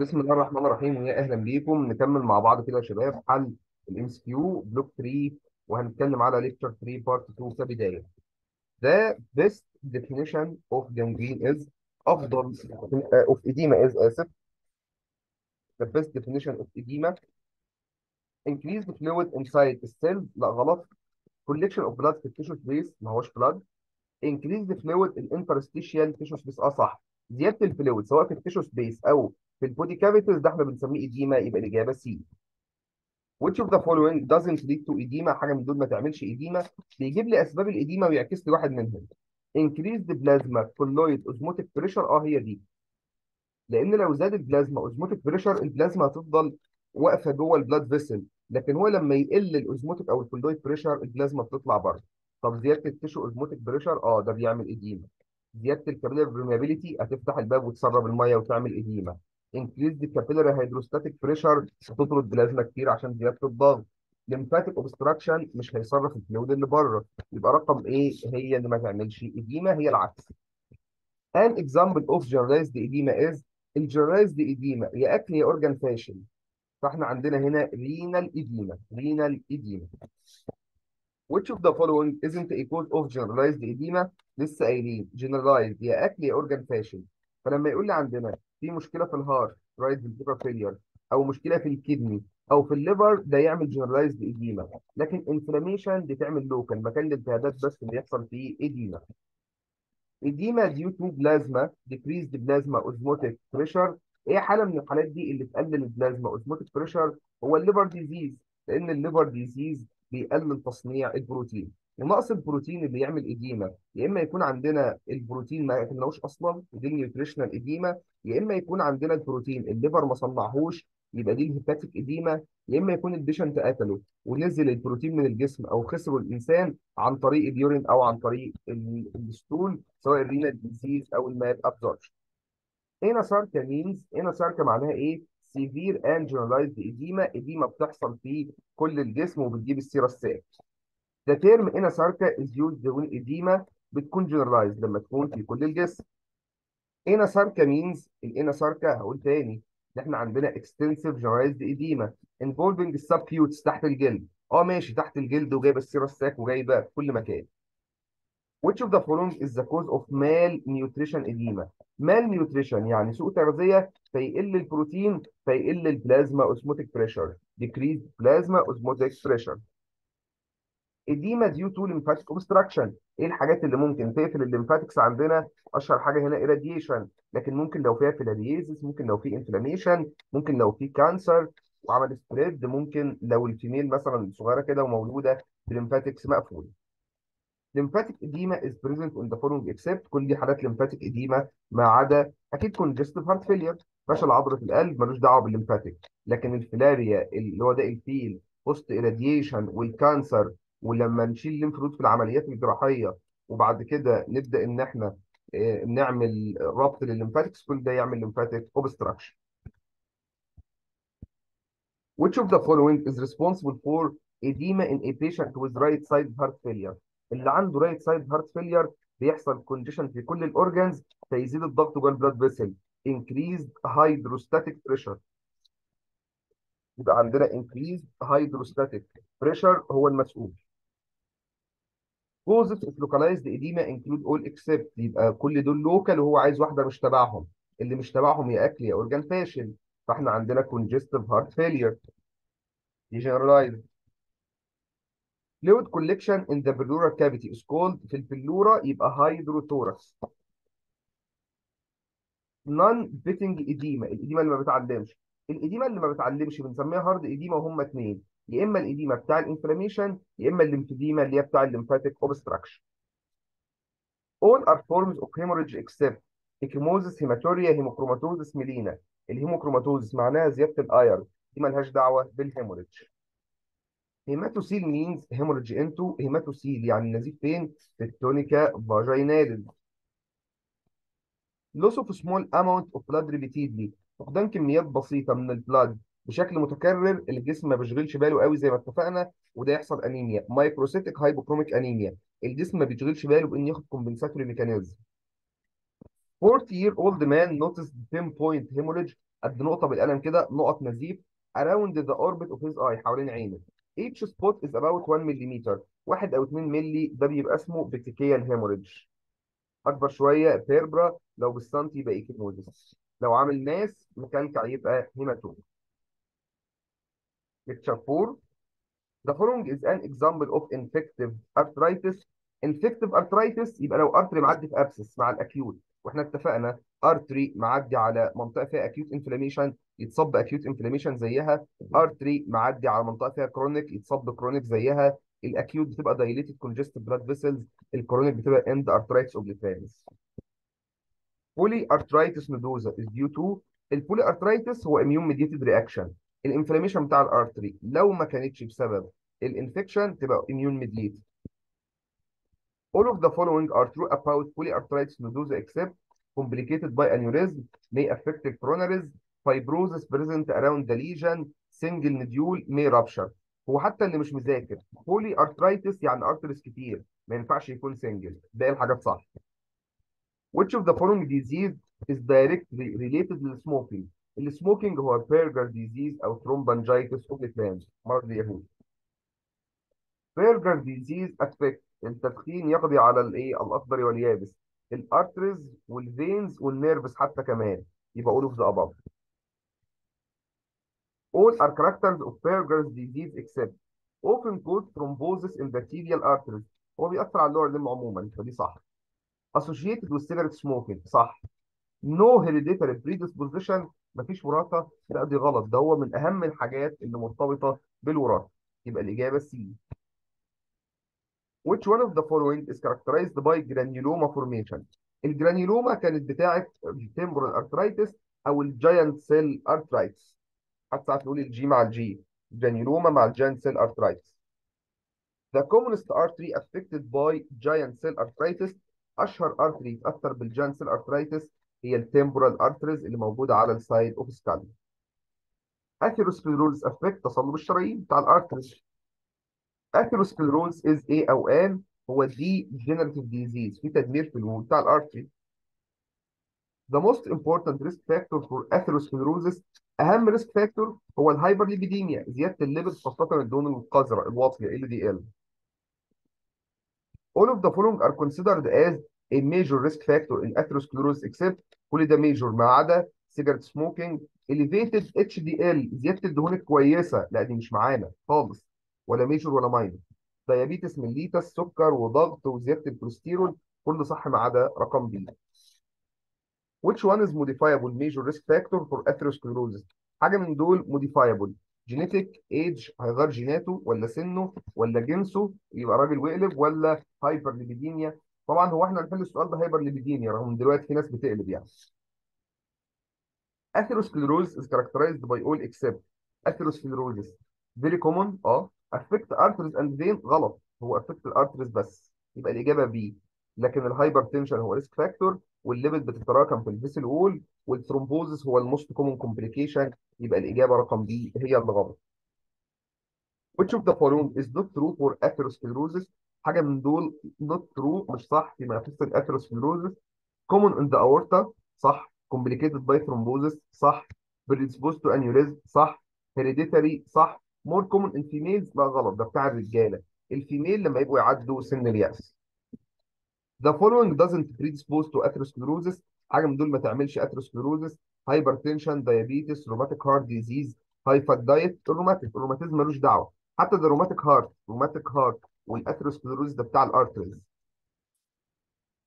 بسم الله الرحمن الرحيم ويا أهلا بيكم. نكمل مع بعض كده يا شباب حل ال MCQ block 3 وهنتكلم على lecture 3 part 2 كبدايه. the best definition of gangrene is أفضل of edema is اسف. the best definition of edema increase fluid inside ال cell لا غلط. collection of blood في ال tissue space ما هوش blood increase fluid ال interstitial tissue space آه صح. زيادة ال fluid سواء في ال tissue space أو في ال body cavities ده إحنا بنسميه edema يبقى الإجابة C which of the following doesn't lead to edema حاجة من دول ما تعملش edema بيجيب لي أسباب ال edema ويعكس لي واحد منهم. Increase the plasma colloid osmotic pressure. آه هي دي. لأن لو زاد ال plasma osmotic pressure البلازما هتفضل واقفة جوه ال blood vessel لكن هو لما يقل ال osmotic أو ال colloid pressure البلازما بتطلع بره. طب زيادة ال tissue osmotic pressure آه ده بيعمل edema. زيادة ال capillary permeability هتفتح الباب وتسرب المية وتعمل edema increase ال capillary hydrostatic pressure هتطرد بلازما كتير عشان زيادة الضغط. lymphatic obstruction مش هيصرف ال fluid اللي بره. يبقى رقم إيه هي اللي ما تعملش. edema هي العكس. An example of generalized edema is ال generalized edema. يا أكل يا organ فاشل. فإحنا عندنا هنا renal edema. Renal edema. Which of the following isn't a cause of generalized edema? لسه قايلين. Generalized. يا أكل يا organ فاشل. فلما يقول لي عندنا في مشكلة في ال heart right ventricular failure أو مشكلة في ال kidney أو في ال liver ده يعمل generalized edema. لكن inflammation دي تعمل local مكان الالتهابات بس اللي يحصل فيه edema. edema due to plasma decreased plasma osmotic pressure. إيه حالة من الحالات دي اللي تقلل ال plasma osmotic pressure هو ال liver disease لأن ال liver disease بيقلل تصنيع البروتين. ونقص البروتين اللي يعمل edema يا إما يكون عندنا البروتين ما يأكلناهوش أصلا دي ال nutritional edema يا إما يكون عندنا البروتين ال liver ما صنعهوش يبقى دي ال hepatic edema يا إما يكون ال patient اكله ونزل البروتين من الجسم أو خسره الإنسان عن طريق ال urine أو عن طريق ال- ال stool سواء ال renal disease أو ال malabsorption anasarca means anasarca معناها إيه؟ severe and generalized edema edema بتحصل في كل الجسم وبتجيب ال serous sac. The term anasarca is used when edema بتكون generalized لما تكون في كل الجسم. anasarca means ال anasarca هقول تاني ان إحنا عندنا extensive generalized edema involving subcutis تحت الجلد. آه ماشي تحت الجلد وجايبه ال serous sac وجايبه في كل مكان. Which of the following is the cause of malnutrition edema؟ malnutrition يعني سوء تغذية فيقل البروتين فيقل ال plasma osmotic pressure decrease plasma osmotic pressure edema due to lymphatic obstruction. إيه الحاجات اللي ممكن تقفل ال lymphatics عندنا؟ أشهر حاجة هنا irradiation. لكن ممكن لو فيها filariasis ممكن لو في inflammation ممكن لو في cancer وعمل spread ممكن لو ال female مثلا صغيرة كده ومولودة ب lymphatics مقفول. Lymphatic edema is present in the following except كل دي حالات lymphatic edema ما عدا أكيد congestive heart failure. فشل عضله القلب ملوش دعوة بال lymphatic لكن الفيلاريا اللي هو ده الفيل post irradiation وال cancer ولما نشيل ال lymph node في العمليات الجراحيه وبعد كده نبدا ان إحنا آه، نعمل ربط للل lymphatics كل ده يعمل lymphatic obstruction Which of the following is responsible for edema in a patient with right side heart failure؟ اللي عنده right side heart failure بيحصل condition في كل الاورجنز فيزيد الضغط جوه البلاد فيسل increased hydrostatic pressure يبقى عندنا increased hydrostatic pressure هو المسؤول causes of localized edema include all except. يبقى كل دول لوكال وهو عايز واحدة مش تبعهم. اللي مش تبعهم يا أكل يا organ فاشل فإحنا عندنا congestive heart failure. دي fluid collection in the pleural cavity is called في ال pleura يبقى hydrothorax non pitting edema. ال edema اللي ما بتعلمش ال edema اللي ما بتعلمش بنسميها hard edema وهم اثنين يا إما ال edema بتاع ال inflammation يا إما ال lymphedema اللي هي بتاع ال lymphatic obstruction all are forms of hemorrhage except ecchymosis hematuria hemochromatosis melena. ال hemochromatosis معناها زيادة ال iron دي مالهاش دعوة بال hemorrhage hematocele means hemorrhage into hematocele يعني النزيف فين؟ في ال tunica vaginalis loss of small amount of blood repeatedly. فقدان كميات بسيطة من ال blood بشكل متكرر الجسم ما بيشغلش باله قوي زي ما اتفقنا وده يحصل أنيميا. microcytic hypochromic anemia. الجسم ما بيشغلش باله بأن ياخد compensatory mechanism. 40 year old man noticed pinpoint hemorrhage قد نقطة بالقلم كده نقط نزيف around the orbit of his eye حوالين عينه. Each spot is about 1 ملم واحد أو 2 ملي ده بيبقى اسمه petechial hemorrhage أكبر شوية purpura لو بالسنتي يبقى ecchymosis لو عامل mass مكلكع يبقى hematoma lecture 4 The following is an example of infective arteritis. Infective arteritis يبقى لو artery معدي في abscess مع ال acute وإحنا اتفقنا artery معدي على منطقة فيها acute inflammation يتصاب ب acute inflammation زيها. artery معدي على منطقة فيها chronic يتصاب ب chronic زيها. ال acute بتبقى dilated congestive blood vessels ال chronic بتبقى arteritis obliterans polyarteritis nodosa is due to البولي ارثرايتس هو immune mediated reaction. الانفلاميشن بتاع الارتري لو ما كانتش بسبب الانفكشن تبقى immune mediated all of the following are true about polyarthritis nodosa except complicated by aneurysm may affect coronaries fibrosis present around the lesion single nodule may rupture هو حتى اللي مش مذاكر polyarthritis يعني arteries كتير ما ينفعش يكون single باقي الحاجات صح which of the following disease is directly related لل smoking ال smoking هو Buerger disease أو thromboangiitis obliterans مرض اليهود Buerger disease affect التدخين يقضي على الإيه؟ الاخضر واليابس. ال arteries وال veins وال nerves حتى كمان. يبقى all of the above. All are characters of Buerger's disease except often cause thrombosis in the tibial arteries. هو بيأثر على ال lower limb عموما فدي صح. Associated with cigarette smoking صح. No hereditary predisposition مفيش وراثة لا دي غلط. ده هو من أهم الحاجات اللي مرتبطة بالوراثة. يبقى الإجابة C Which one of the following is characterized by granuloma formation? ال granuloma كانت بتاعة temporal arteritis أو ال giant cell arteritis. حتى ساعات ال G مع ال G granuloma مع ال giant cell arteritis. The commonest artery affected by giant cell arteritis. أشهر artery يتأثر بال giant cell arteritis هي ال temporal arteries اللي موجودة على ال side of skull atherosclerosis affect تصلب الشرايين بتاع ال arteries atherosclerosis is إيه أو ان هو degenerative disease في تدمير في ال wall بتاع ال artery The most important risk factor for atherosclerosis أهم risk factor هو ال hyperlipidemia زيادة ال lipid خاصة الدهون القذرة الواطية LDL. All of the following are considered as a major risk factor in atherosclerosis except كل ده major ما عدا cigarette smoking elevated HDL زيادة الدهون الكويسة. لا دي مش معانا خالص ولا major ولا minor diabetes mellitus سكر وضغط وزيادة الكوليسترول كل صح ما عدا رقم B which one is modifiable major risk factor for atherosclerosis حاجة من دول modifiable. genetic age هيغير جيناته ولا سنه ولا جنسه يبقى راجل ويقلب ولا hyperlipidemia طبعا هو إحنا هنحل السؤال ده hyperlipidemia رغم ان دلوقتي في ناس بتقلب يعني. Atherosclerosis is characterized by all except atherosclerosis. Very common آه. Affect arteries and vein غلط. هو affect ال arteries بس. يبقى الإجابة B لكن ال hypertension هو risk factor وال lipid بتتراكم في ال vessel wall وال thrombosis هو ال most common complication يبقى الإجابة رقم B هي اللي غلط which of the following is not true for atherosclerosis? حاجة من دول not true مش صح في manifesting atherosclerosis common in the aorta صح. complicated by thrombosis صح. predispose to aneurysm صح. hereditary صح. more common in females لا غلط ده بتاع الرجالة. ال female لما يبقوا يعدوا سن اليأس. the following doesn't predispose to atherosclerosis حاجة من دول ما تعملش atherosclerosis hypertension diabetes rheumatic heart disease high fat diet ال rheumatic الروماتيزم ملوش دعوة. حتى the rheumatic heart rheumatic heart وال atherosclerosis ده بتاع ال arteries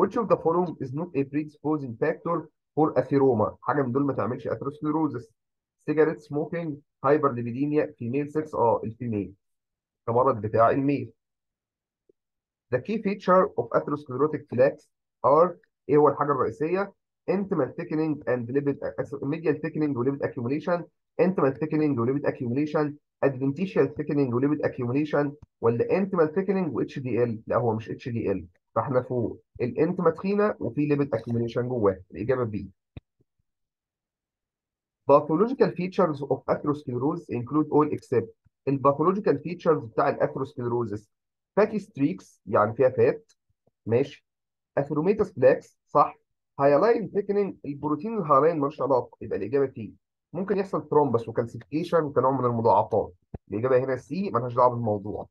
which of the following is not a predisposing factor for atheroma حاجة من دول ما تعملش atherosclerosis cigarette smoking hyperlipidemia female sex آه الفيميل كمرض بتاع الميل The key feature of atherosclerotic plaques are إيه هو الحاجة الرئيسيه intimal thickening and lipid medial thickening وليبid accumulation intimal thickening وليبid accumulation adventitial thickening وليبid accumulation ولا intimal thickening و HDL لا هو مش HDL فاحنا فوق الانتما تخينة وفي ليبid accumulation جواه الإجابة بي Pathological features of atherosclerosis include all except ال pathological features بتاع ال atherosclerosis fatty streaks يعني فيها fat ماشي. atheromatous plaques صح. hyaline thickening البروتين ال hyaline ملوش علاقة يبقى الإجابة فيه ممكن يحصل thrombus و calcification كنوع من المضاعفات. الإجابة هنا C مالهاش دعوة بالموضوع.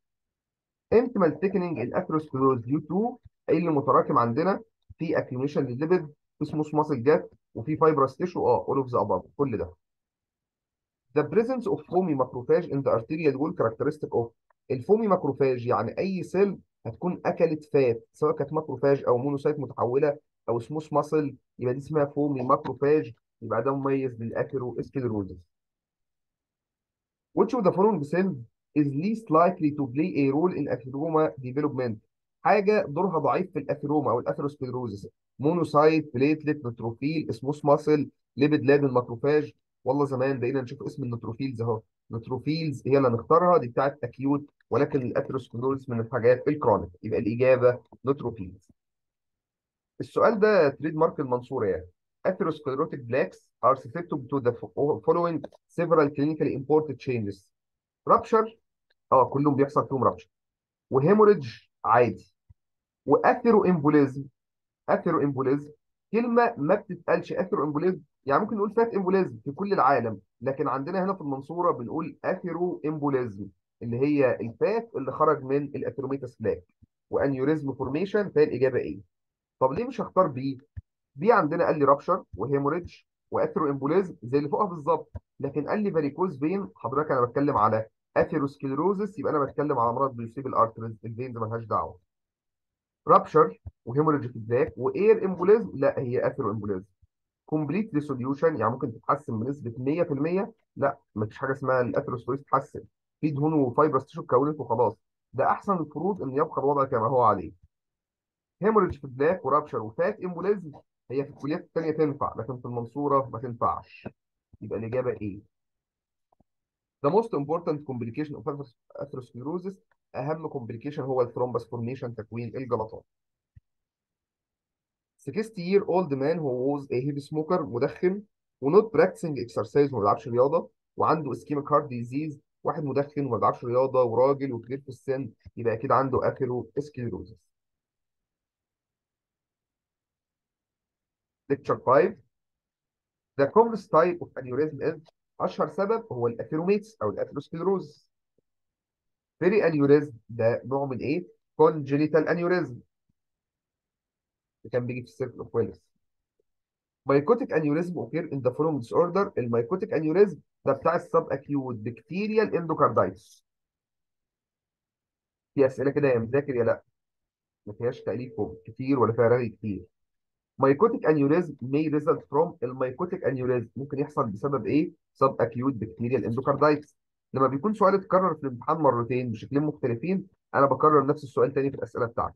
intimal thickening ال atherosclerosis due to إيه اللي متراكم عندنا؟ في اكيوميشن للليبيد في smooth muscle جات وفي fibrous tissue آه all of the above كل ده. The presence of foamy macrophage in the arterial wall characteristic of ال foamy macrophage يعني أي cell هتكون أكلت fat سواء كانت macrophage أو monocyte متحولة أو smooth muscle يبقى دي اسمها foamy macrophage يبقى ده مميز لل atherosclerosis Which of the following cells is least likely to play a role in atheroma development. حاجة دورها ضعيف في ال atheroma أو ال atherosclerosis monocyte platelet neutrophil smooth muscle lipid laden macrophage والله زمان بقينا نشوف اسم ال neutrophils أهو. neutrophils هي اللي هنختارها دي بتاعت acute ولكن ال atherosclerosis من الحاجات ال chronic يبقى الإجابة neutrophils السؤال ده trade mark المنصورة يعني. Atherosclerotic plaques are susceptible to the following several clinically important changes. Rupture آه كلهم بيحصل فيهم rupture. و hemorrhage عادي. و atheroembolism atheroembolism كلمة ما بتتقالش. atheroembolism يعني ممكن نقول fat embolism في كل العالم لكن عندنا هنا في المنصورة بنقول atheroembolism اللي هي ال fat اللي خرج من ال atheromatous plaque و aneurysm formation فهي الإجابة A طب ليه مش هختار B B عندنا قال لي rupture و hemorrhage و atheroembolism زي اللي فوقها بالظبط. لكن قال لي varicose فين حضرتك أنا بتكلم على atherosclerosis يبقى أنا بتكلم على مرض بيصيب ال arteries ال veins مالهاش دعوة. rupture و hemorrhage في ال plaque و air embolism لا هي atheroembolism complete resolution يعني ممكن تتحسن بنسبة 100% لا مفيش حاجة اسمها ال atherosclerosis تتحسن. في دهون و fibrous tissue اتكونت وخلاص. ده أحسن الفروض إن يبقى الوضع كما هو عليه. hemorrhage في ال plaque و rupture و fat embolism هي في الكليات الثانية تنفع لكن في المنصورة ما تنفعش. يبقى الإجابة A The most important complication of atherosclerosis أهم complication هو ال thrombus formation تكوين الجلطات 60 year old man who was a heavy smoker مدخن و not practicing exercise وما بيلعبش رياضة وعنده ischemic heart disease واحد مدخن وما بيلعبش رياضة وراجل وكبير في السن يبقى أكيد عنده atherosclerosis Lecture 5 The commonest type of aneurysm is أشهر سبب هو ال atheromatous أو ال atherosclerosis. berry aneurysm ده نوع من إيه؟ congenital aneurysm. كان بيجي في ال circle of Willis mycotic aneurysm occur in the following disorder ال mycotic aneurysm ده بتاع ال subacute bacterial endocarditis في أسئلة كده يا مذاكر يا لأ؟ ما فيهاش تأليف كتير ولا فيها رغي كتير. mycotic aneurysm may result from ال mycotic aneurysm ممكن يحصل بسبب إيه؟ subacute bacterial endocarditis لما بيكون سؤال اتكرر في الامتحان مرتين بشكلين مختلفين أنا بكرر نفس السؤال تاني في الأسئلة بتاعتي.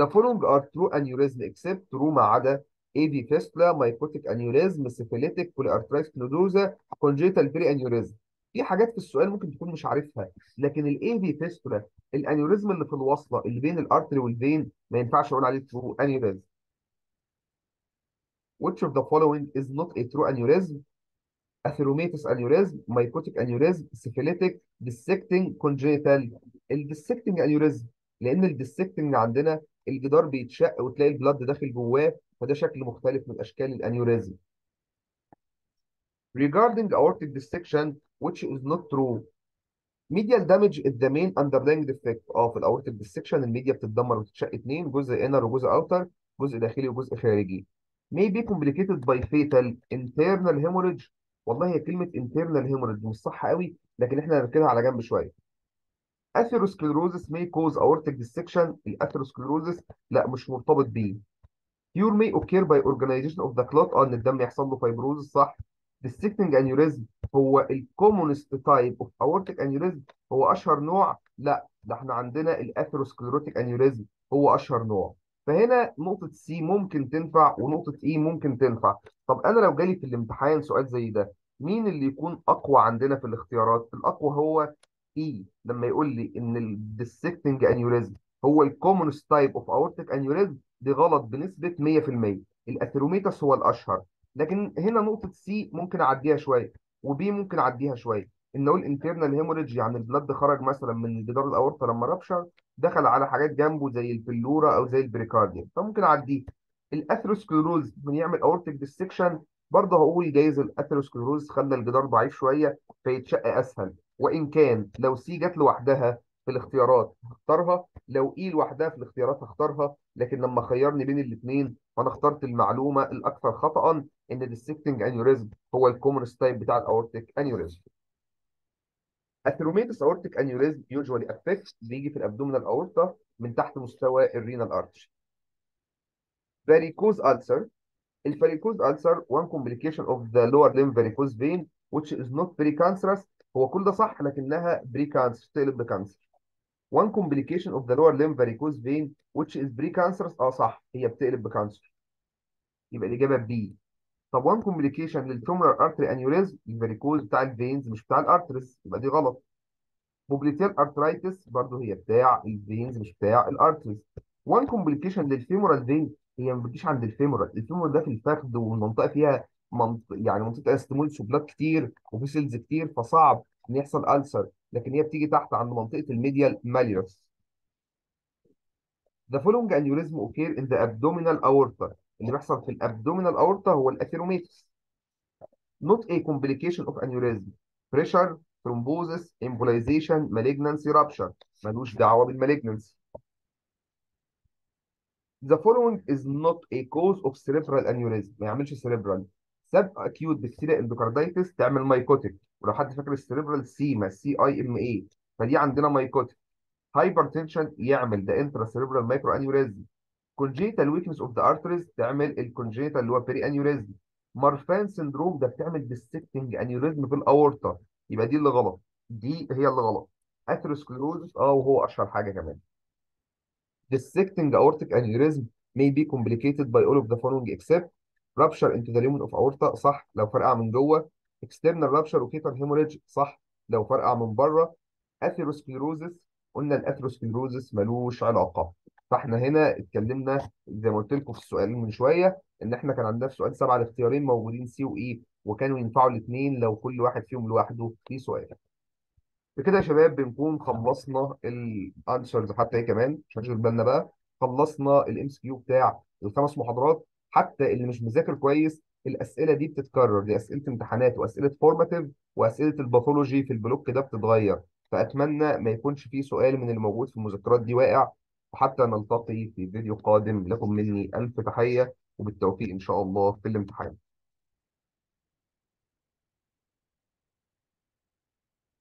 The following are true aneurysm except true ما عدا AV fistula, mycotic aneurysm, syphilitic, polyarteritis nodosa, congenital berry aneurysm. في حاجات في السؤال ممكن تكون مش عارفها لكن ال AV fistula ال aneurysm اللي في الوصلة اللي بين ال artery وال vein ما ينفعش أقول عليه true aneurysm Which of the following is not a true aneurysm? Atheromatous aneurysm, mycotic aneurysm, syphilitic, dissecting, congenital. ال dissecting aneurysm لأن ال dissecting عندنا الجدار بيتشق وتلاقي ال blood داخل جواه فده شكل مختلف من أشكال ال aneurysm. Regarding aortic dissection, which is not true. Medial damage is the main underlying defect. آه في ال aortic dissection ال media بتتدمر وتتشق اتنين جزء inner وجزء outer جزء داخلي وجزء خارجي. May be complicated by fatal internal hemorrhage والله هي كلمة internal hemorrhage مش صح قوي لكن إحنا هنركنها على جنب شوية atherosclerosis may cause aortic dissection ال atherosclerosis لا مش مرتبط بيه cure may occur by organization of the clot آه ان الدم يحصل له fibrosis صح dissecting aneurysm هو ال commonest type of aortic aneurysm هو اشهر نوع لا ده إحنا عندنا ال atherosclerotic aneurysm هو اشهر نوع فهنا نقطة C ممكن تنفع ونقطة E ممكن تنفع. طب أنا لو جالي في الامتحان سؤال زي ده مين اللي يكون أقوى عندنا في الاختيارات؟ الأقوى هو E لما يقول لي إن ال dissecting aneurysm هو ال commonest type of aortic aneurysm دي غلط بنسبة 100% ال atheromatous هو الأشهر. لكن هنا نقطة C ممكن أعديها شوية و B ممكن أعديها شوية. ان أقول internal hemorrhage يعني ال blood خرج مثلا من جدار الأورطة لما rupture دخل على حاجات جنبه زي ال pleura أو زي ال pericardium فممكن أعديه. ال atherosclerosis بنعمل aortic dissection برضه هقول جايز ال atherosclerosis خلى الجدار ضعيف شوية فيتشق أسهل. وإن كان لو C جت لوحدها في الاختيارات هختارها. لو E لوحدها في الاختيارات هختارها. لكن لما خيرني بين الاثنين فأنا اخترت المعلومة الأكثر خطا إن ال dissecting aneurysm هو ال common type بتاع ال aortic aneurysm atheromatous aortic aneurysm usually affect بيجي في ال abdominal aorta من تحت مستوى ال renal artery varicose ulcer. ال varicose ulcer one complication of the lower limb varicose vein which is not precancerous. هو كل ده صح لكنها precancer تقلب ب cancer one complication of the lower limb varicose vein which is precancerous آه صح هي بتقلب ب cancer يبقى الإجابة B طب one complication لل femoral artery aneurysm ال varicose بتاع ال veins مش بتاع ال arteries يبقى دي غلط. popliteal arteries برضه هي بتاع ال veins مش بتاع ال arteries one complication لل femoral vein هي ما بتجيش عند ال femoral ال femoral ده في الفخذ والمنطقة فيها منط... يعني منطقة استمول شوبلات كتير و vessels كتير فصعب إن يحصل ulcer لكن هي بتيجي تحت عند منطقة ال medial malleolus The following aneurysm occur in the abdominal aorta. اللي بيحصل في ال abdominal aorta هو ال atheromatous. Not a complication of aneurysm. Pressure thrombosis embolization malignancy rupture. ملوش دعوة بال malignancy The following is not a cause of cerebral aneurysm. ما يعملش cerebral. subacute bacterial endocarditis تعمل mycotic ولو حد فاكر ال cerebral سيما اي فدي عندنا mycotic hypertension يعمل. ده micro aneurysm congenital weakness of the arteries تعمل ال congenital اللي هو berry aneurysm Marfan syndrome ده بتعمل dissecting aneurysm في الاورطه يبقى دي اللي غلط. دي هي اللي غلط. atherosclerosis آه وهو أشهر حاجة كمان. Dissecting aortic aneurysm may be complicated by all of the following except rupture into the lumen of aorta صح لو فرقع من جوه. External rupture وكيتر hemorrhage صح لو فرقع من بره. Atherosclerosis قلنا ال atherosclerosis ملوش علاقة. فاحنا هنا اتكلمنا زي ما قلت لكم في السؤال من شوية إن إحنا كان عندنا في سؤال سبعة الاختيارين موجودين C و E وكانوا ينفعوا الاثنين لو كل واحد فيهم لوحده. في سؤال. بكده يا شباب بنكون خلصنا ال answers حتى هي كمان مش هنشغل بالنا بقى. خلصنا ال MCQ بتاع الخمس محاضرات حتى اللي مش مذاكر كويس الأسئلة دي بتتكرر دي أسئلة امتحانات وأسئلة formative وأسئلة ال pathology في ال block ده بتتغير. فأتمنى ما يكونش في سؤال من اللي موجود في المذكرات دي واقع. وحتى نلتقي في فيديو قادم لكم مني. ألف تحية وبالتوفيق إن شاء الله في الامتحان.